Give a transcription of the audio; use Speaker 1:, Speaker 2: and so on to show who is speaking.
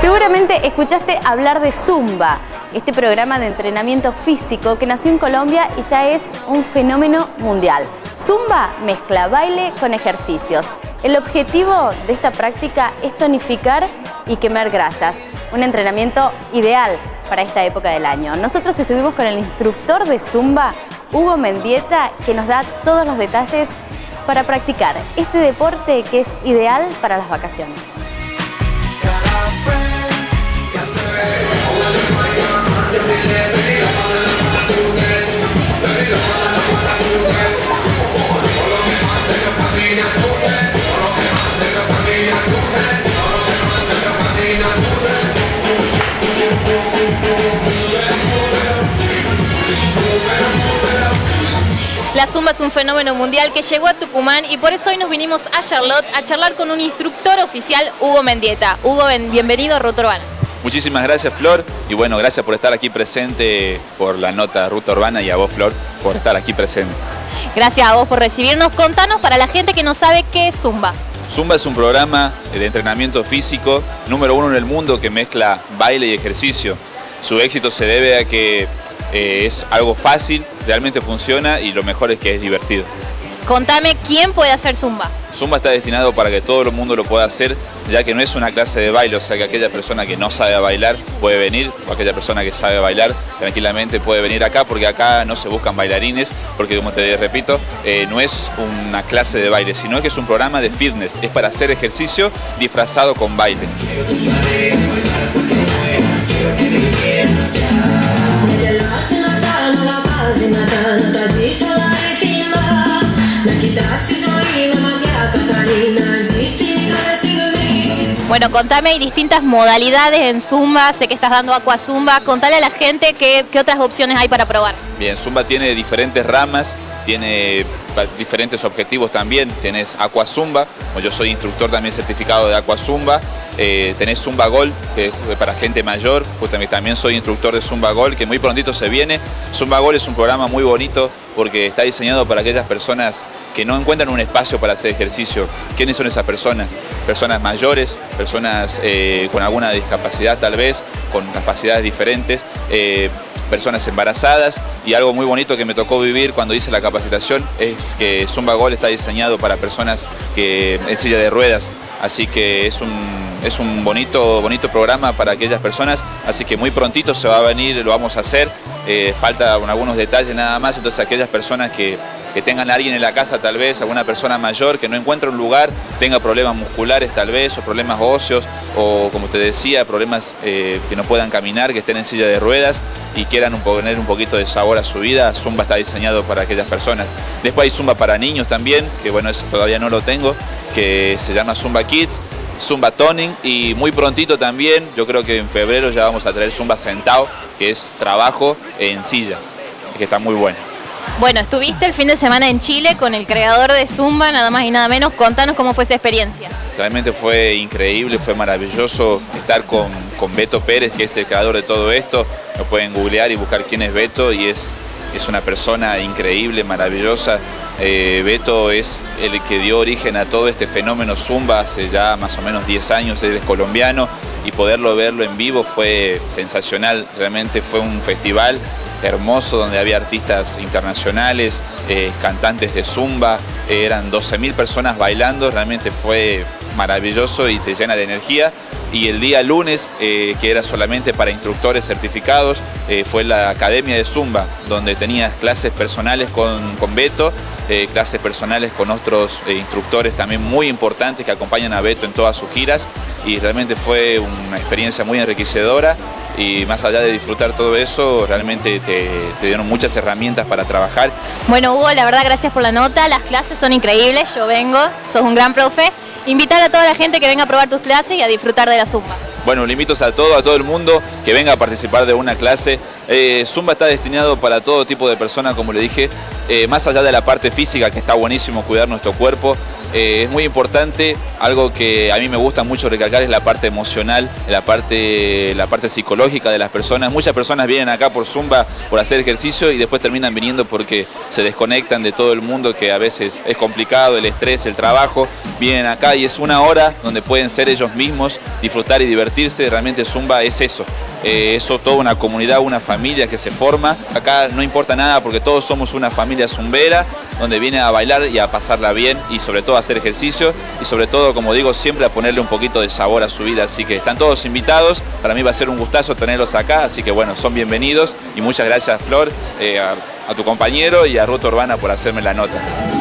Speaker 1: Seguramente escuchaste hablar de Zumba, este programa de entrenamiento físico que nació en Colombia y ya es un fenómeno mundial. Zumba mezcla baile con ejercicios. El objetivo de esta práctica es tonificar y quemar grasas. Un entrenamiento ideal para esta época del año. Nosotros estuvimos con el instructor de Zumba, Hugo Mendieta, que nos da todos los detalles para practicar este deporte que es ideal para las vacaciones.
Speaker 2: La zumba es un fenómeno mundial que llegó a Tucumán y por eso hoy nos vinimos a Charlotte a charlar con un instructor oficial, Hugo Mendieta. Hugo, bienvenido a Ruta Urbana.
Speaker 3: Muchísimas gracias Flor y bueno, gracias por estar aquí presente por la nota Ruta Urbana y a vos Flor por estar aquí presente.
Speaker 2: Gracias a vos por recibirnos. Contanos para la gente que no sabe qué es Zumba.
Speaker 3: Zumba es un programa de entrenamiento físico número uno en el mundo que mezcla baile y ejercicio. Su éxito se debe a que eh, es algo fácil, realmente funciona y lo mejor es que es divertido.
Speaker 2: Contame quién puede hacer Zumba.
Speaker 3: Zumba está destinado para que todo el mundo lo pueda hacer, ya que no es una clase de baile, o sea que aquella persona que no sabe bailar puede venir, o aquella persona que sabe bailar tranquilamente puede venir acá, porque acá no se buscan bailarines, porque como te repito, eh, no es una clase de baile, sino que es un programa de fitness, es para hacer ejercicio disfrazado con baile.
Speaker 2: Bueno, contame, hay distintas modalidades en Zumba, sé que estás dando Aqua Zumba, contale a la gente qué, qué otras opciones hay para probar.
Speaker 3: Bien, Zumba tiene diferentes ramas, tiene diferentes objetivos también. Tenés Aqua Zumba, yo soy instructor también certificado de Aqua Zumba. Eh, tenés Zumba Gol, que es para gente mayor. también soy instructor de Zumba Gol, que muy prontito se viene. Zumba Gol es un programa muy bonito porque está diseñado para aquellas personas que no encuentran un espacio para hacer ejercicio. ¿Quiénes son esas personas? Personas mayores, personas eh, con alguna discapacidad tal vez, con capacidades diferentes. Eh, personas embarazadas. Y algo muy bonito que me tocó vivir cuando hice la capacitación es que Zumba Gol está diseñado para personas que en silla de ruedas, así que es un, es un bonito, bonito programa para aquellas personas, así que muy prontito se va a venir, lo vamos a hacer, eh, falta algunos detalles nada más, entonces aquellas personas que que tengan a alguien en la casa tal vez, alguna persona mayor que no encuentra un lugar, tenga problemas musculares tal vez, o problemas óseos, o como te decía, problemas eh, que no puedan caminar, que estén en silla de ruedas y quieran poner un poquito de sabor a su vida, Zumba está diseñado para aquellas personas. Después hay Zumba para niños también, que bueno, eso todavía no lo tengo, que se llama Zumba Kids, Zumba Toning y muy prontito también, yo creo que en febrero ya vamos a traer Zumba Sentado, que es trabajo en sillas, que está muy bueno.
Speaker 2: Bueno, estuviste el fin de semana en Chile con el creador de Zumba, nada más y nada menos. Contanos cómo fue esa experiencia.
Speaker 3: Realmente fue increíble, fue maravilloso estar con, Beto Pérez, que es el creador de todo esto. Lo pueden googlear y buscar quién es Beto y es, es una persona increíble, maravillosa. Eh, Beto es el que dio origen a todo este fenómeno Zumba hace ya más o menos 10 años, él es colombiano y poderlo verlo en vivo fue sensacional, realmente fue un festival hermoso donde había artistas internacionales, eh, cantantes de zumba, eh, eran 12.000 personas bailando, realmente fue maravilloso y te llena de energía. Y el día lunes, eh, que era solamente para instructores certificados, fue la Academia de Zumba, donde tenías clases personales con, con Beto, clases personales con otros instructores también muy importantes que acompañan a Beto en todas sus giras y realmente fue una experiencia muy enriquecedora y más allá de disfrutar todo eso, realmente te, dieron muchas herramientas para trabajar.
Speaker 2: Bueno Hugo, la verdad gracias por la nota, las clases son increíbles, yo vengo, sos un gran profe. Invitar a toda la gente que venga a probar tus clases y a disfrutar de la Zumba.
Speaker 3: Bueno, le invito a todo, a todo el mundo que venga a participar de una clase Eh, Zumba está destinado para todo tipo de personas, como le dije, eh, más allá de la parte física, que está buenísimo cuidar nuestro cuerpo, eh, es muy importante, algo que a mí me gusta mucho recalcar es la parte emocional, la parte, la parte psicológica de las personas. Muchas personas vienen acá por Zumba, por hacer ejercicio y después terminan viniendo porque se desconectan de todo el mundo, que a veces es complicado, el estrés, el trabajo. Vienen acá y es una hora donde pueden ser ellos mismos, disfrutar y divertirse. Realmente Zumba es eso. Eh, eso toda una comunidad, una familia que se forma. Acá no importa nada porque todos somos una familia zumbera donde viene a bailar y a pasarla bien y sobre todo a hacer ejercicio y sobre todo, como digo, siempre a ponerle un poquito de sabor a su vida. Así que están todos invitados. Para mí va a ser un gustazo tenerlos acá, así que bueno, son bienvenidos y muchas gracias Flor, eh, a, tu compañero y a Ruta Urbana por hacerme la nota.